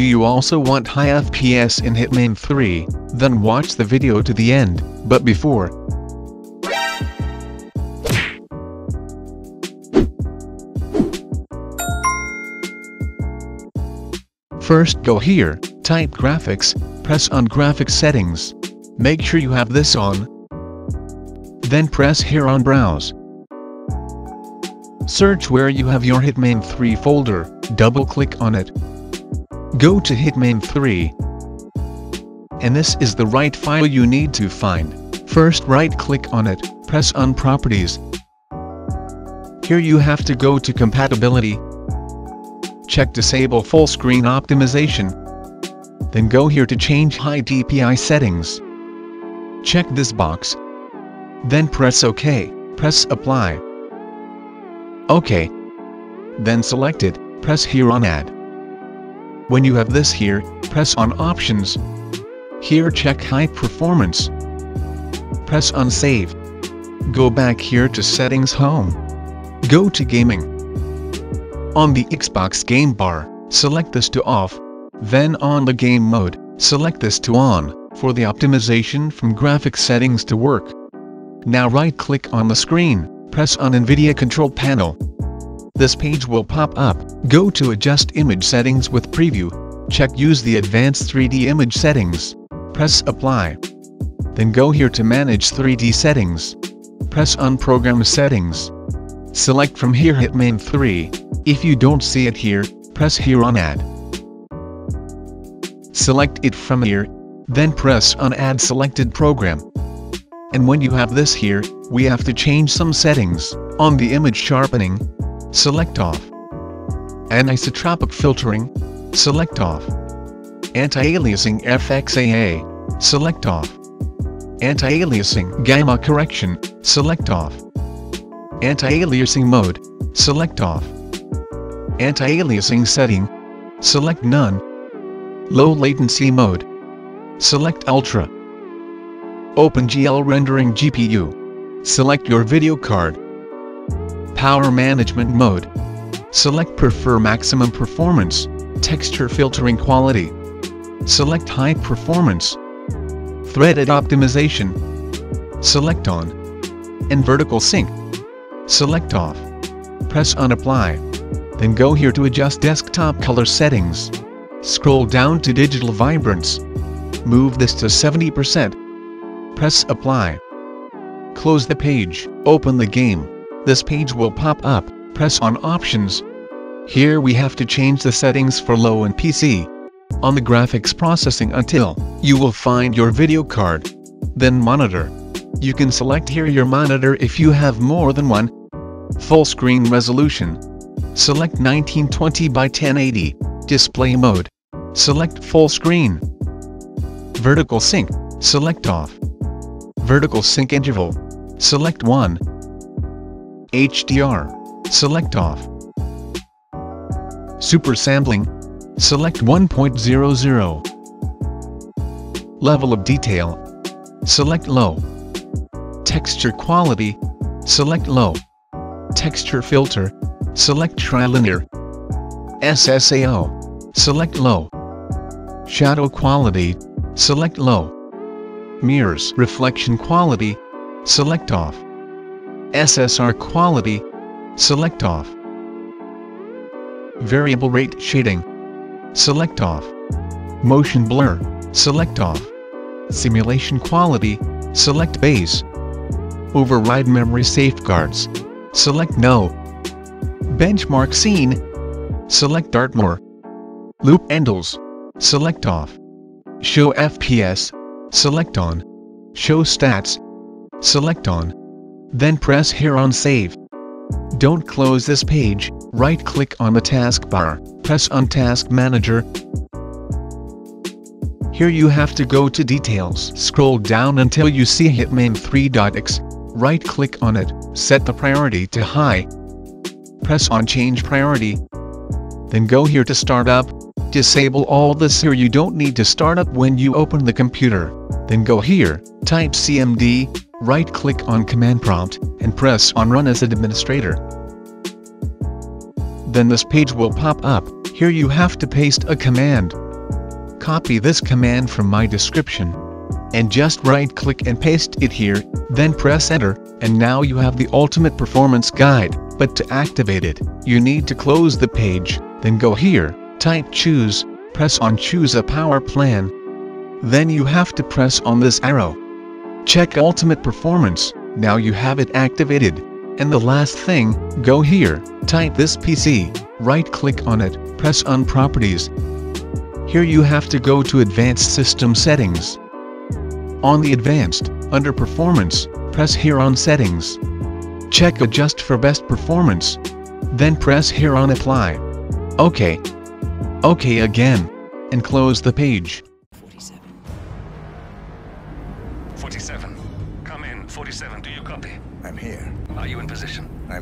Do you also want high FPS in Hitman 3? Then watch the video to the end, but before, First go here, type graphics, press on graphics settings. Make sure you have this on. Then press here on browse. Search where you have your Hitman 3 folder, double click on it. Go to Hitman 3. And this is the right file you need to find. First right click on it, press on properties. Here you have to go to compatibility, check disable full screen optimization. Then go here to change high DPI settings. Check this box. Then press OK, press apply. OK. Then select it, press here on add. When you have this here, press on options. Here check high performance. Press on save. Go back here to settings home. Go to gaming. On the Xbox game bar, select this to off. Then on the game mode, select this to on, for the optimization from graphics settings to work. Now right click on the screen, press on NVIDIA control panel. This page will pop up, go to adjust image settings with preview, check use the advanced 3D image settings, press apply. Then go here to manage 3D settings. Press on program settings. Select from here Hitman 3. If you don't see it here, press here on add. Select it from here, then press on add selected program. And when you have this here, we have to change some settings. On the image sharpening, select off. Anisotropic filtering, select off. Anti-aliasing FXAA, select off. Anti-aliasing gamma correction, select off. Anti-aliasing mode, select off. Anti-aliasing setting, select none. Low latency mode, select ultra. OpenGL rendering GPU, select your video card. Power management mode, select prefer maximum performance, texture filtering quality. Select high performance. Threaded optimization. Select on. And vertical sync. Select off. Press on apply. Then go here to adjust desktop color settings. Scroll down to digital vibrance. Move this to 70%. Press apply. Close the page, open the game. This page will pop up, press on options. Here we have to change the settings for low and PC. On the graphics processing unit you will find your video card. Then monitor. You can select here your monitor if you have more than one. Full screen resolution. Select 1920 by 1080. Display mode. Select full screen. Vertical sync. Select off. Vertical sync interval. Select 1. HDR. Select off. Super sampling. Select 1.00. Level of detail. Select low. Texture quality. Select low. Texture filter. Select trilinear. SSAO. Select low. Shadow quality. Select low. Mirrors reflection quality. Select off. SSR quality. Select off. Variable rate shading. Select off. Motion blur. Select off. Simulation quality. Select base. Override memory safeguards. Select no. Benchmark scene. Select Dartmoor. Loop handles. Select off. Show FPS. Select on. Show stats. Select on. Then press here on save. Don't close this page, right-click on the taskbar, press on Task Manager. Here you have to go to Details. Scroll down until you see Hitman 3.x. Right-click on it, set the priority to High. Press on Change Priority. Then go here to Startup. Disable all this here you don't need to start up when you open the computer. Then go here, type CMD, right-click on Command Prompt, and press on Run as Administrator. Then this page will pop up, here you have to paste a command. Copy this command from my description. And just right click and paste it here, then press enter, and now you have the ultimate performance guide, but to activate it, you need to close the page, then go here, type choose, press on choose a power plan. Then you have to press on this arrow. Check ultimate performance, now you have it activated. And the last thing, go here, type this PC, right click on it, press on properties. Here you have to go to advanced system settings. On the advanced, under performance, press here on settings. Check adjust for best performance. Then press here on apply. OK. OK again. And close the page.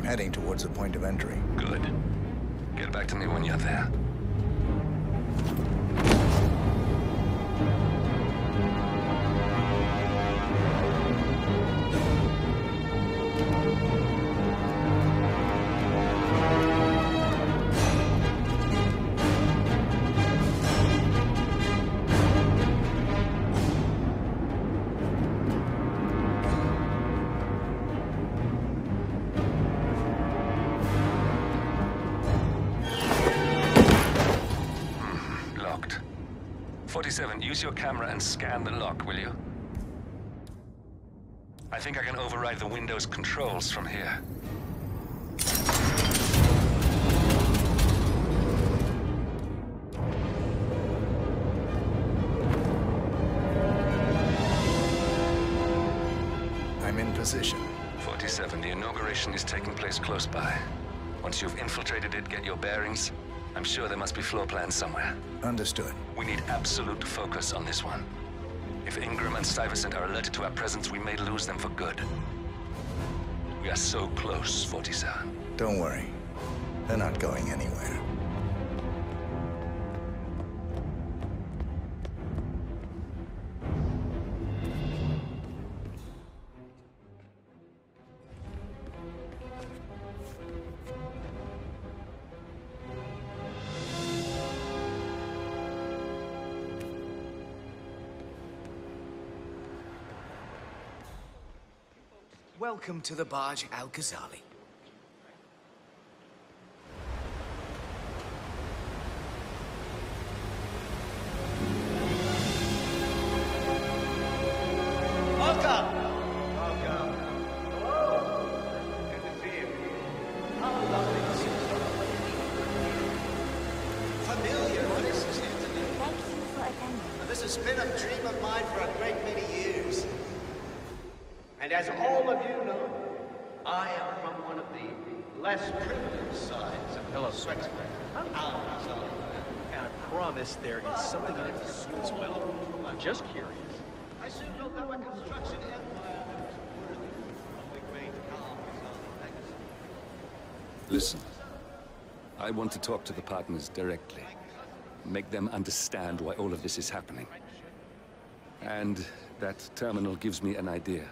Heading towards the point of entry. Good. Get back to me when you're there. 47, use your camera and scan the lock, will you? I think I can override the Windows controls from here. I'm in position. 47, the inauguration is taking place close by. Once you've infiltrated it, get your bearings. I'm sure there must be floor plans somewhere. Understood. We need absolute focus on this one. If Ingram and Stuyvesant are alerted to our presence, we may lose them for good. We are so close, 47. Don't worry. They're not going anywhere. Welcome to the Burj Al Ghazali. Welcome. Welcome. Hello. Good to see. How lovely to see you. Familiar faces, Anthony. Thank you for attending. This has been a dream of mine for a great many years. And as all of you know, I am from one of the less privileged sides of Hello, Switzerland. And I promise there is something in it for as well. I'm just curious. I soon built up a construction empire. Listen, I want to talk to the partners directly. Make them understand why all of this is happening. And that terminal gives me an idea.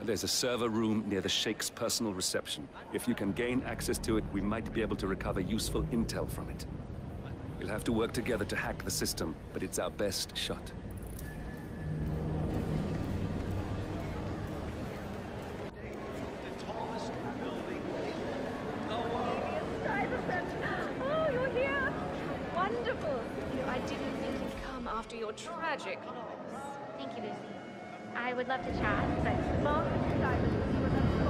There's a server room near the Sheikh's personal reception. If you can gain access to it, we might be able to recover useful intel from it. We'll have to work together to hack the system, but it's our best shot. The tallest building. Oh, you're here? Wonderful. You I didn't think you'd come after your tragic loss. Thank you, Lucy. I would love to chat, but Mark and Simon, you would love to.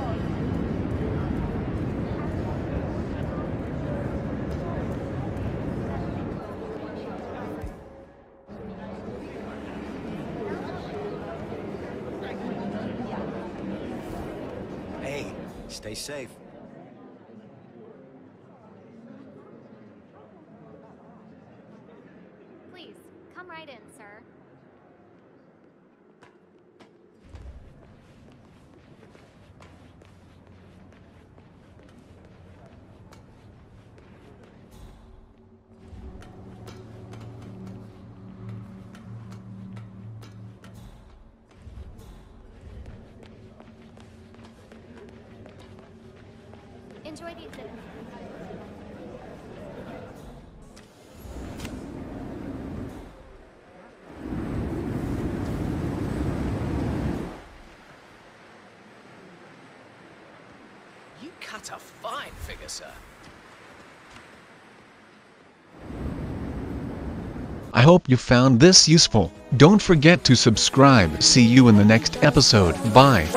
Hey, stay safe. Enjoy the exhibit. You cut a fine figure, sir. I hope you found this useful. Don't forget to subscribe. See you in the next episode. Bye.